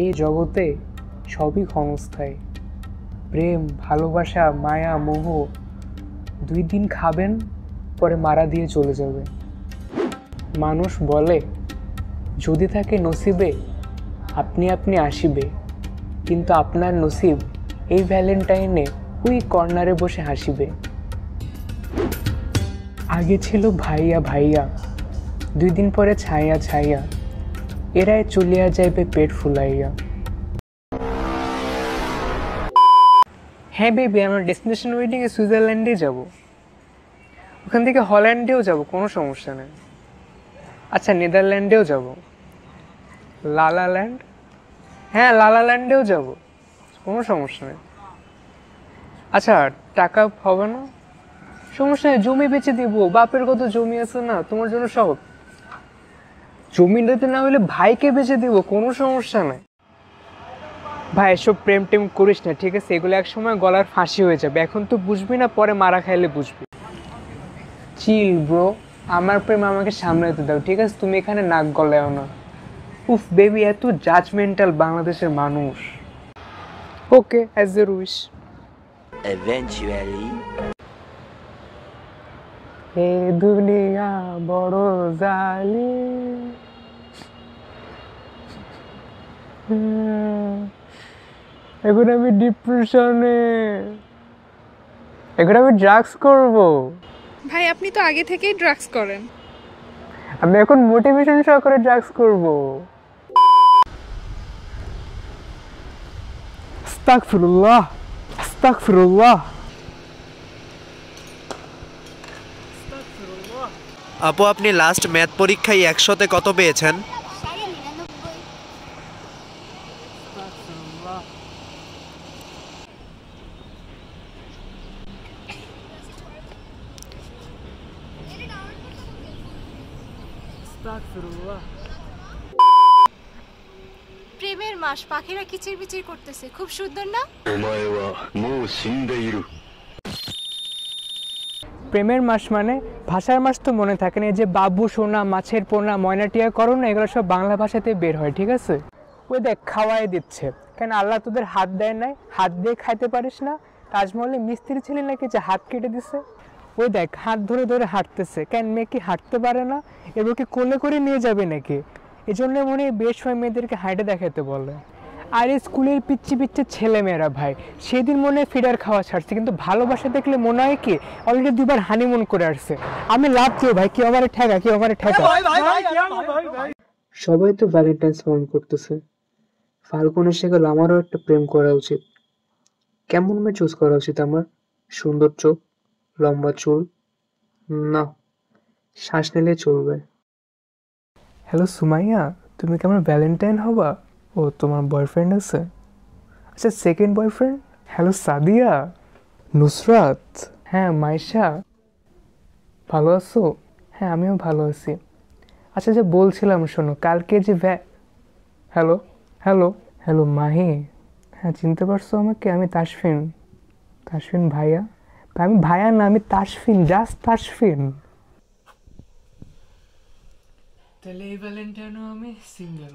এই জগতে সবই ক্ষণস্থায়ী। প্রেম, ভালোবাসা, মায়া, মোহ দুই দিন খাবেন, পরে মারা দিয়ে চলে যাবে মানুষ বলে, যদি থাকে নসিবে, আপনি আপনি আসিবে। কিন্তু আপনার নসিব এই ভ্যালেন্টাইনে ওই কর্নারে বসে হাসিবে। আগে ছিল ভাইয়া ভাইয়া, দুই দিন পরে ছাইয়া ছাইয়া এরাই চলিয়া যাইবে পেট ফুলাইয়া। হ্যাঁ বেবি, আমরা ডেস্টিনেশন ওয়েডিংয়ে সুইজারল্যান্ডে যাব। ওখান থেকে হল্যান্ডেও যাব, কোনো সমস্যা নেই। আচ্ছা নেদারল্যান্ডেও যাব। লালাল্যান্ড হ্যাঁ লালাল্যান্ডেও যাব। কোনো সমস্যা নেই। আচ্ছা টাকা হবে না? সমস্যা নেই, জমি বেচে দিব। বাপের কত জমি আছে না? তোমার জন্য সব জমিটাতে না হলে ভাইকে বেচে দেবো কোনো সমস্যা নাই। ভাই এসব প্রেম টেম করিস না ঠিক আছে? এগুলো এক সময় গলার ফাঁসি হয়ে যাবে। এখন তো বুঝবি না পরে মারা খাইলে বুঝবি। চিল ব্রো আমার প্রেম আমাকে সামলাতে দাও ঠিক আছে? তুমি এখানে নাক গলায়ও না। উফ বেবি এত জাজমেন্টাল বাংলাদেশের মানুষ। Okay as a wish Eventually. এ দুনিয়া বড় জালি এখন আমি ডিপ্রেশনে এখন আমি ড্রাগস করব। ভাই আপনি তো আগে থেকেই ড্রাগস করেন। আমি এখন মোটিভেশন সহকারে ড্রাগস করব। আস্তাগফিরুল্লাহ আস্তাগফিরুল্লাহ। আপু আপনি লাস্ট ম্যাথ পরীক্ষায় একশোতে কত পেয়েছেন? প্রেমের মাস পাখিরা কিচির বিচির করতেছে। খুব সুন্দর না? প্রেমের মাস মানে ভাষার মাস তো মনে থাকে না যে বাবু সোনা মাছের পোনা ময়নাটিয়া করো না এগুলো সব বাংলা ভাষাতে বের হয় ঠিক আছে? ওই দেখ খাওয়াই দিচ্ছে। কেন আল্লাহ তোদের হাত দেয় নাই? হাত দিয়ে খাইতে পারিস না? তাজমহলে মিস্ত্রি ছিলেন নাকি যে হাত কেটে দিছে? ওই দেখ হাত ধরে ধরে হাঁটতেছে। কেন মেয়ে কি হাঁটতে পারে না? এবার কি কোলে করে নিয়ে যাবে নাকি? এই জন্য মনে হয় বেশ হয় মেয়েদেরকে হাইটে দেখাতে বলে। আর এই স্কুলের পিচ্ছি পিচ্ছি ছেলেমেয়েরা ভাই সেদিন মনে হয় ফিডার খাওয়া ছাড়ছে। কিন্তু ভালোবাসা দেখলে মনে হয় কি অলরেডি দুবার হানিমুন করে আসছে। আমি লাভ কেউ ভাই? কেউ আমার ঠেকা কেউ আমার ঠেকা? সবাই তো ভ্যালেন্টাইন্স পালন করতেছে। ফাল্গুন এসে গেল আমারও একটা প্রেম করা উচিত। কেমন মেয়ে চুজ করা উচিত আমার? সুন্দর চোখ। লম্বা চুল? না। শ্বাস নিলে চলবে। হ্যালো সুমাইয়া, তুমি কি আমার ভ্যালেন্টাইন হবা? ও, তোমার বয়ফ্রেন্ড আছে? আচ্ছা second boyfriend hello Sadia? Nusrat? হ্যাঁ মাইশা। ভালো আছো? হ্যাঁ আমিও ভালো আছি। আচ্ছা যে বলছিলাম, শোনো, কালকে যে ভ্যা হ্যালো হ্যালো হ্যালো মাহি? হ্যাঁ চিনতে পারছ আমাকে? আমি তাসফিন। তাসফিন ভাইয়া? আমি ভায়া না আমি তাসফিন জাস্ট তাসফিন। তাহলে এই ভ্যালেন্টাইনও আমি সিঙ্গেল